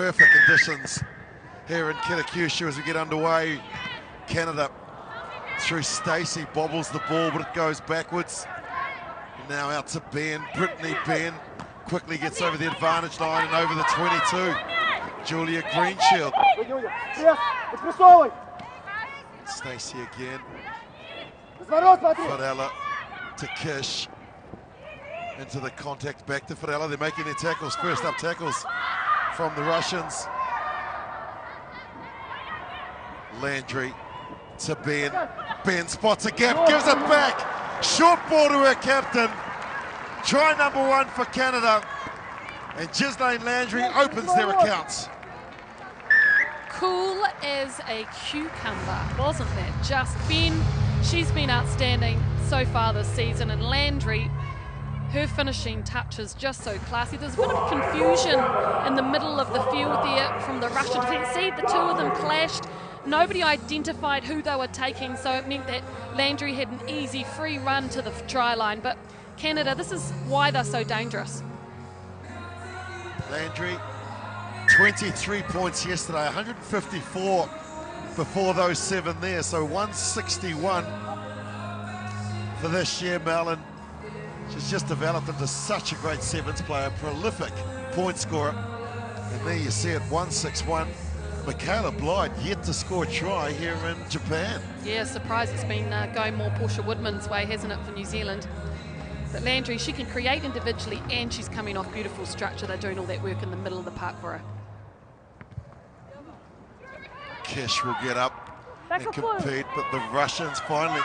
perfect conditions here in Kitakyushu as we get underway. Canada through Steacy, bobbles the ball, but it goes backwards. Now out to Benn, Brittany Benn quickly gets over the advantage line and over the 22. Julia Greenshield. Steacy again. Farella to Kish. Into the contact back to Farella. They're making their tackles, first up tackles from the Russians. Landry to Benn. Benn spots a gap, gives it back. Short ball to her captain. Try number one for Canada. And Ghislaine Landry opens their accounts. Cool as a cucumber, wasn't that just Benn? She's been outstanding so far this season, and Landry, her finishing touches just so classy. There's a bit of confusion in the middle of the field there from the Russian defence. See, the two of them clashed. Nobody identified who they were taking, so it meant that Landry had an easy free run to the try line. But Canada, this is why they're so dangerous. Landry, 23 points yesterday, 154 before those seven there, so 161 for this year, Melon. She's just developed into such a great sevens player, prolific point scorer. And there you see it, 161. Michaela Blyde yet to score a try here in Japan. Yeah, surprise it's been uh, going more Portia Woodman's way, hasn't it, for New Zealand? But Landry, she can create individually and she's coming off beautiful structure. They're doing all that work in the middle of the park for her. Kish will get up and compete, but the Russians finally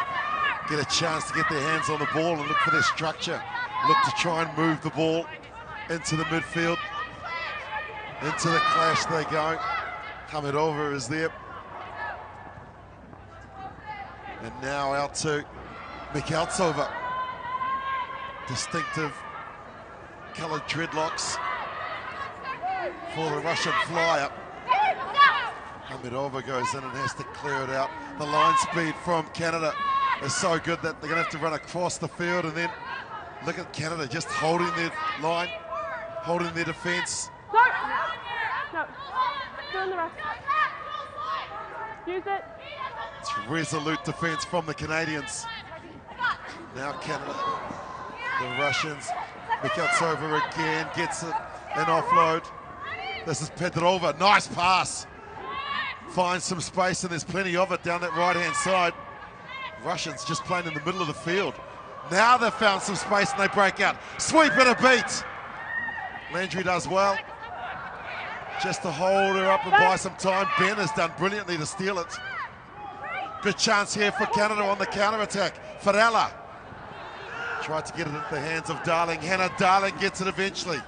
get a chance to get their hands on the ball and look for their structure. Look to try and move the ball into the midfield. Into the clash they go. Hamidova is there. And now out to Mikhaltsova. Distinctive coloured dreadlocks for the Russian flyer. Hamidova goes in and has to clear it out. The line speed from Canada is so good that they're going to have to run across the field and then look at Canada just holding their line, holding their defence. No. No. Doing the rest. Use it. It's resolute defence from the Canadians. Now Canada, the Russians. Mikhaltsova again gets it, an offload. This is Petrova, nice pass. Finds some space and there's plenty of it down that right-hand side. Russians just playing in the middle of the field. Now they've found some space and they break out. Sweep and a beat. Landry does well. Just to hold her up and buy some time. Benn has done brilliantly to steal it. Good chance here for Canada on the counter-attack. Farella tried to get it into the hands of Darling. Hannah Darling gets it eventually.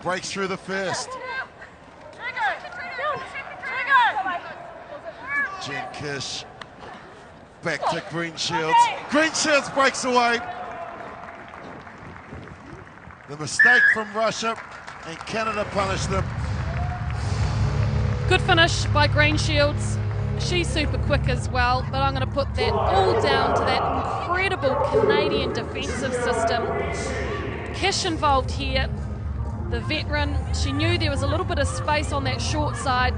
Breaks through the first. Jen Kish back to Greenshields. Green Shields breaks away. The mistake from Russia and Canada punished them. Good finish by Greenshields. She's super quick as well, but I'm going to put that all down to that incredible Canadian defensive system. Kish involved here, the veteran. She knew there was a little bit of space on that short side,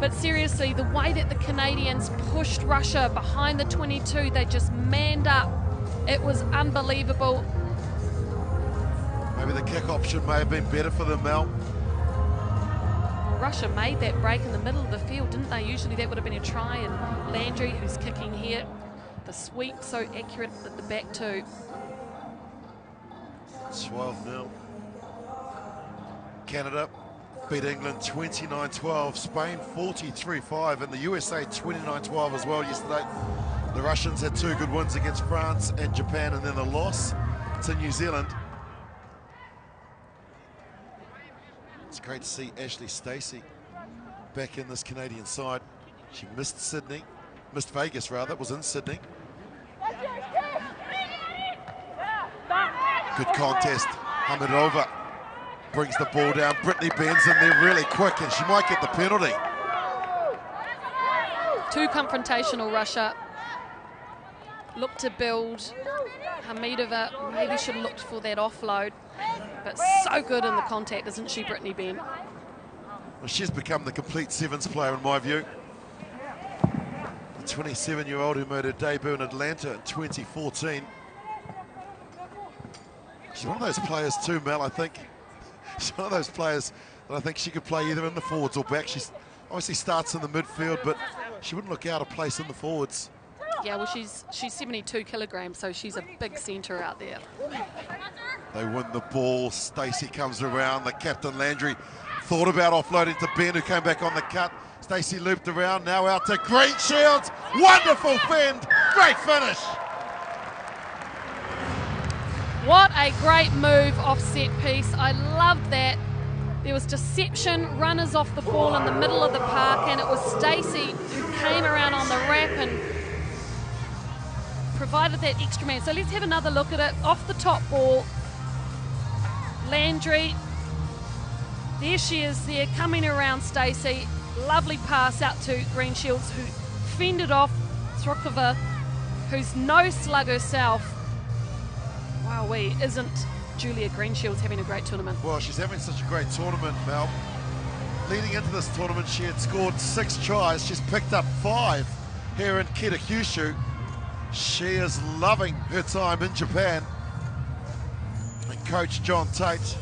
but seriously, the way that the Canadians pushed Russia behind the 22, they just manned up. It was unbelievable. Maybe the kick option may have been better for them, Mel. Russia made that break in the middle of the field, didn't they? Usually that would have been a try, and Landry, who's kicking here, the sweep so accurate at the back two. 12 0. Canada beat England 29-12, Spain 43-5, and the USA 29-12 as well yesterday. The Russians had two good wins against France and Japan, and then a loss to New Zealand. It's great to see Ashley Steacy back in this Canadian side. She missed Sydney, missed Vegas rather, was in Sydney. Good contest, Hamidova brings the ball down. Brittany Benn's in there really quick and she might get the penalty. Too confrontational Russia. Look to build. Hamidova maybe should have looked for that offload. But so good in the contact, isn't she, Brittany Benn? Well, she's become the complete sevens player in my view. The 27-year-old who made her debut in Atlanta in 2014. She's one of those players too, Mel, I think. She's one of those players that I think she could play either in the forwards or back. She obviously starts in the midfield, but she wouldn't look out of place in the forwards. Yeah, well, she's she's 72 kilograms, so she's a big centre out there. They win the ball. Steacy comes around. The captain Landry thought about offloading to Benn, who came back on the cut. Steacy looped around. Now out to Greenshields. Wonderful fend. Great finish. What a great move off set piece. I loved that. There was deception, runners off the ball in the middle of the park, and it was Steacy who came around on the wrap and provided that extra man. So let's have another look at it. Off the top ball, Landry. There she is there, coming around Steacy. Lovely pass out to Greenshields, who fended off Srokova, who's no slug herself. Wow, isn't Julia Greenshields having a great tournament? Well, she's having such a great tournament, Mel. Leading into this tournament, she had scored six tries. She's picked up five here in Kitakyushu. She is loving her time in Japan. And coach John Tait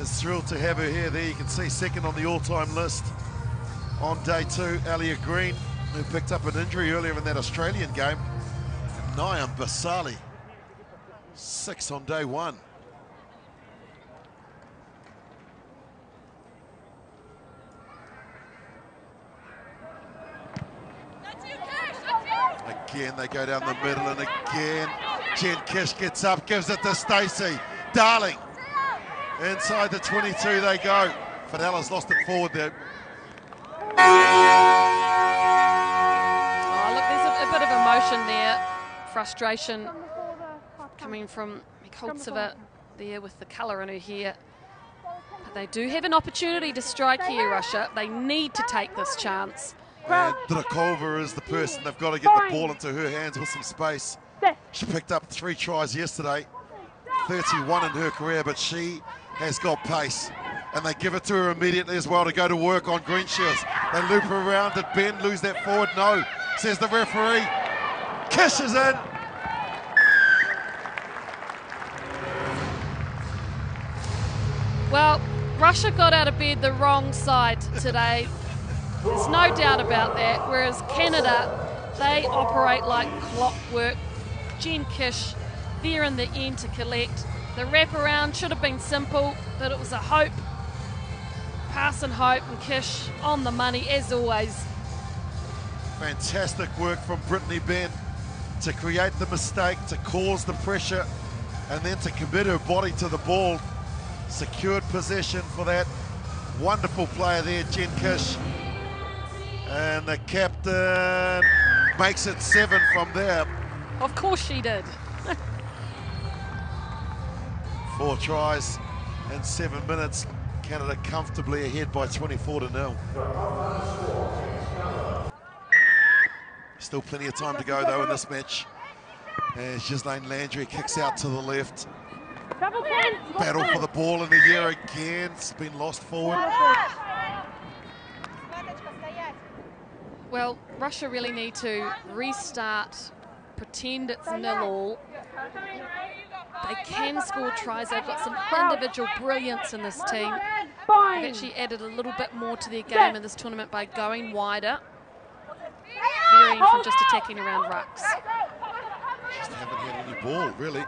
is thrilled to have her here. There you can see second on the all-time list on day two, Ellia Green, who picked up an injury earlier in that Australian game. And Basali, six on day one. Again, they go down the middle, and again, Jen Kish gets up, gives it to Steacy. Darling. Inside the 22 they go. Farella's lost it forward there. Oh, look, there's a, a bit of emotion there. Frustration coming from Mikhaltsova there with the colour in her hair. But they do have an opportunity to strike here, Russia. They need to take this chance. And Drakova is the person they've got to get the ball into her hands with some space. She picked up three tries yesterday, 31 in her career, but she has got pace. And they give it to her immediately as well to go to work on Greenshields. They loop her around. Did Benn lose that forward? No, says the referee. Kish is in. Well, Russia got out of bed the wrong side today. There's no doubt about that. Whereas Canada, they operate like clockwork. Jen Kish there in the end to collect. The wraparound should have been simple, but it was a hope. Pass and hope and Kish on the money as always. Fantastic work from Brittany Benn to create the mistake, to cause the pressure, and then to commit her body to the ball. Secured possession for that wonderful player there, Jen Kish. And the captain makes it seven from there. Of course she did. Four tries in seven minutes. Canada comfortably ahead by 24 to 0. Still plenty of time to go though in this match. As Ghislaine Landry kicks out to the left. Battle for the ball in the air again. It's been lost forward. Well, Russia really need to restart, pretend it's nil all. They can score tries. They've got some individual brilliance in this team. They've actually added a little bit more to their game in this tournament by going wider, varying from just attacking around rucks. Just haven't had any ball, really.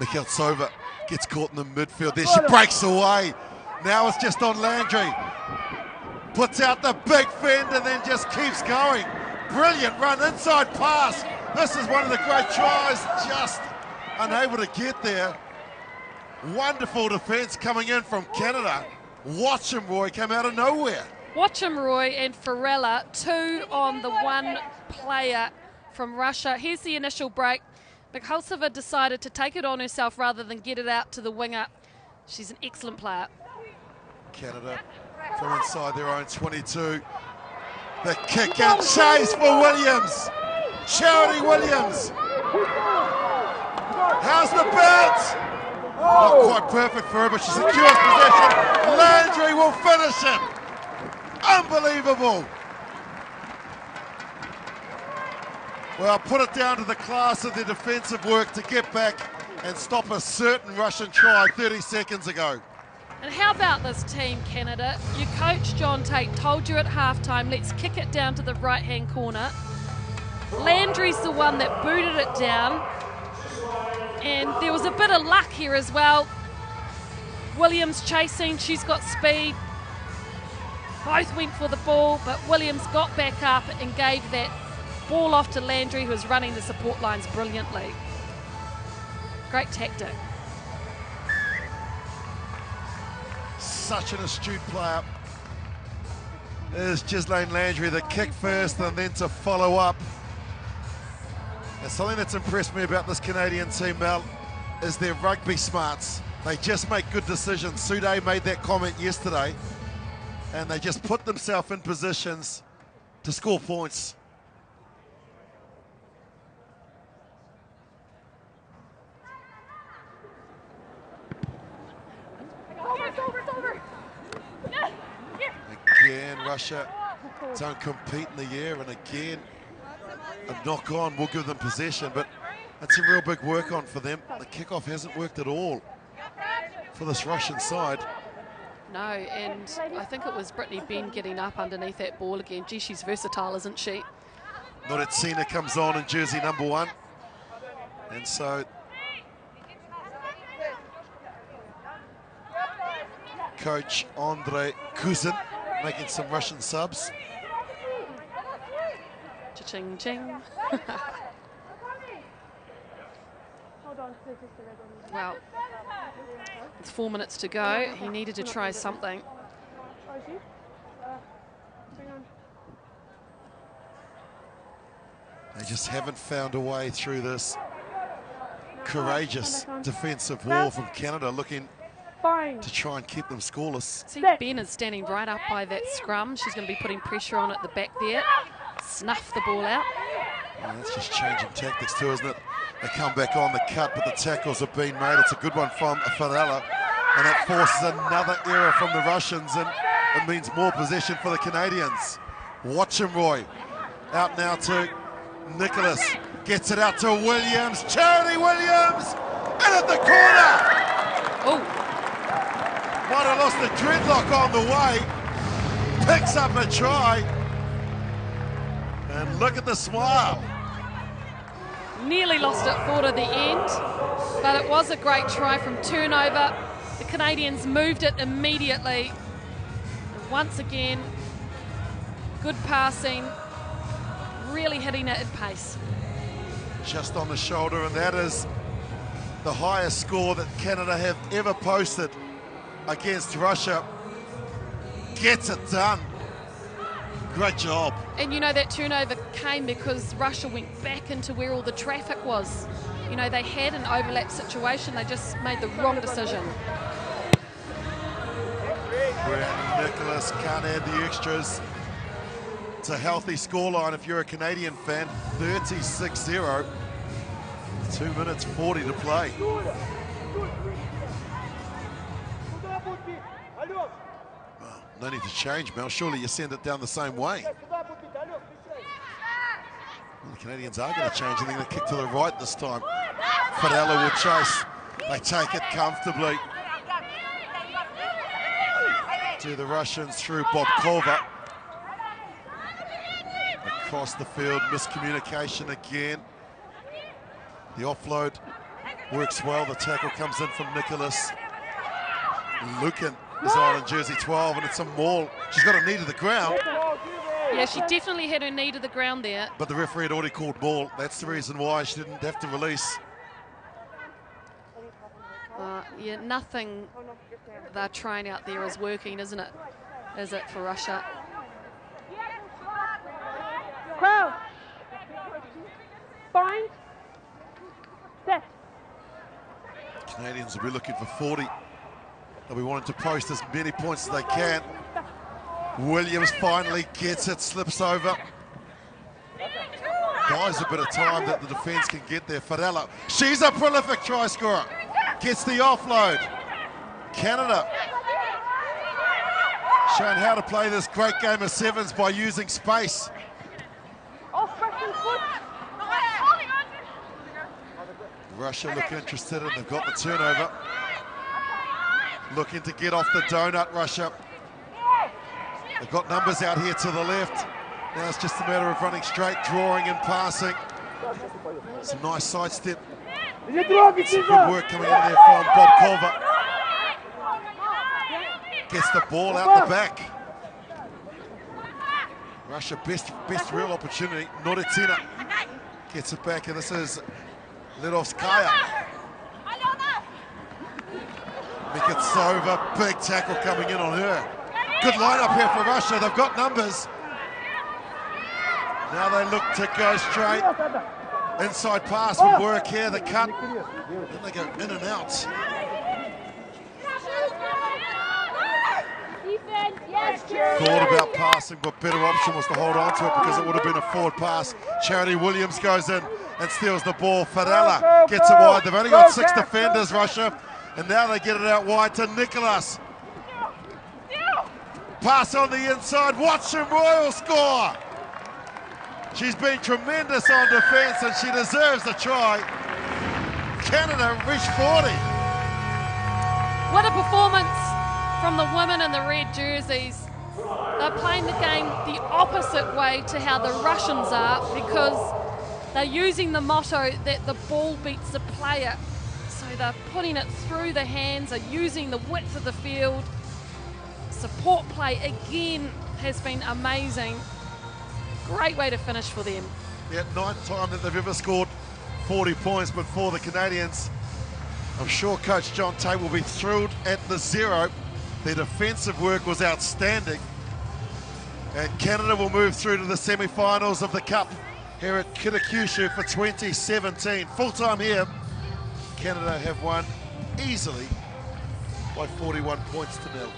Mikhaltsova gets caught in the midfield there. She breaks away. Now it's just on Landry. Puts out the big fend and then just keeps going. Brilliant run, inside pass. This is one of the great tries. Just unable to get there. Wonderful defence coming in from Canada. Watcham-Roy, come out of nowhere. Watcham-Roy, and Farella, two on the one player from Russia. Here's the initial break. Mikhaltsova decided to take it on herself rather than get it out to the winger. She's an excellent player. Canada from inside their own 22. The kick and chase for Williams. Charity Williams. How's the bounce? Not oh. quite perfect for her, but she secures possession. Landry will finish it. Unbelievable. Well, put it down to the class of the defensive work to get back and stop a certain Russian try 30 seconds ago. And how about this team, Canada? Your coach, John Tait, told you at halftime, let's kick it down to the right hand corner. Landry's the one that booted it down. And there was a bit of luck here as well. Williams chasing, she's got speed. Both went for the ball, but Williams got back up and gave that ball off to Landry, who is running the support lines brilliantly. Great tactic. Such an astute player. There's Ghislaine Landry, the kick first and then to follow up. And something that's impressed me about this Canadian team, Mel, is their rugby smarts. They just make good decisions. Sude made that comment yesterday, and they just put themselves in positions to score points. Again, Russia don't compete in the air, and again, a knock on will give them possession, but that's a real big work on for them. The kickoff hasn't worked at all for this Russian side. No, and I think it was Brittany Benn getting up underneath that ball again. Gee, she's versatile, isn't she? Noretsina comes on in jersey number one. And so coach Andrei Kuzin making some Russian subs. Cha-ching, ching. well, it's four minutes to go. He needed to try something. They just haven't found a way through this courageous defensive wall from Canada looking to try and keep them scoreless. See, Benn is standing right up by that scrum. She's going to be putting pressure on at the back there. Snuff the ball out. Yeah, that's just changing tactics too, isn't it? They come back on the cut, but the tackles have been made. It's a good one from Farella, and that forces another error from the Russians, and it means more possession for the Canadians. Watcham-Roy. Out now to Nicholas. Gets it out to Williams. Charity Williams! And at the corner! Oh, Might have lost the dreadlock on the way. Picks up a try. And look at the smile. nearly lost it for to the end, but it was a great try from turnover. The Canadians moved it immediately. And once again, good passing, really hitting it at pace. Just on the shoulder, and that is the highest score that Canada have ever posted against Russia. Gets it done. Great job. And you know that turnover came because Russia went back into where all the traffic was. You know, they had an overlap situation, they just made the wrong decision. Breanne Nicholas can't add the extras. It's a healthy scoreline if you're a Canadian fan. 36-0. Two minutes 40 to play. No need to change, Mel. Surely you send it down the same way. Well, the Canadians are going to change. I think they kick to the right this time. Farella will chase. They take it comfortably to the Russians through Bob Culver. Across the field, miscommunication again. The offload works well. The tackle comes in from Nicholas. Lucan is on in jersey 12, and it's a maul. She's got a knee to the ground, Yeah, she definitely had her knee to the ground there. but the referee had already called ball. That's the reason why she didn't have to release. Uh, yeah, nothing they're trying out there is working, isn't it? Is it for Russia? Crow. Bind. Set. Canadians will be looking for 40. They'll be wanting to post as many points as they can. Williams finally gets it, slips over. Buys a bit of time that the defence can get there. Farella, she's a prolific try scorer. Gets the offload. Canada. Showing how to play this great game of sevens by using space. Russia look interested and they've got the turnover looking to get off the donut rusher. They've got numbers out here to the left. Now it's just a matter of running straight, drawing and passing. Some nice side step. Some good work coming out there from Bob Culver. Gets the ball out the back. Russia, best best real opportunity. Noritina gets it back, and this is Lidovskaya. Mikhaltsova, big tackle coming in on her. Good lineup here for Russia. They've got numbers. Now they look to go straight. Inside pass would work here. The cut. Then they go in and out. Thought about passing, but better option was to hold on to it because it would have been a forward pass. Charity Williams goes in and steals the ball. Farella gets it wide. They've only got six defenders, Russia, and now they get it out wide to Nicholas. Pass on the inside. Watson Royal score. She's been tremendous on defence and she deserves a try. Canada reached 40. What a performance from the women in the red jerseys. They're playing the game the opposite way to how the Russians are because they're using the motto that the ball beats the player. They're putting it through the hands, they're using the width of the field. Support play again has been amazing. Great way to finish for them. Yeah, ninth time that they've ever scored 40 points, but for the Canadians, I'm sure Coach John Tait will be thrilled at the zero. Their defensive work was outstanding. And Canada will move through to the semi-finals of the Cup here at Kitakyushu for 2017. Full time here, Canada have won easily by 41 points to nil.